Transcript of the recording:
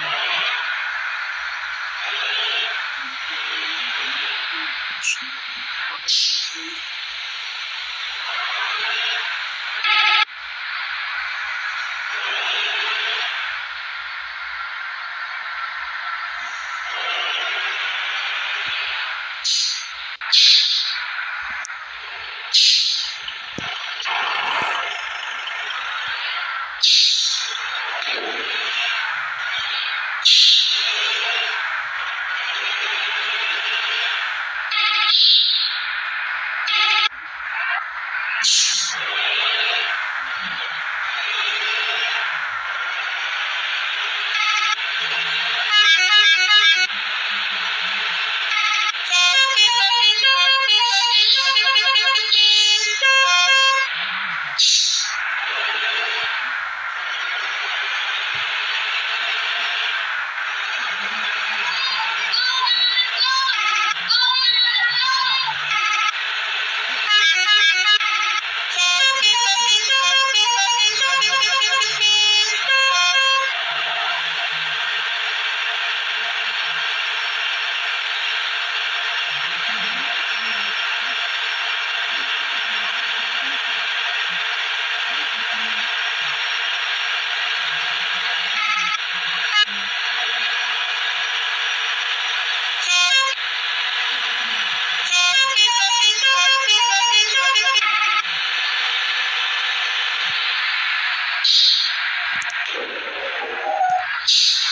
you Yes. Yes.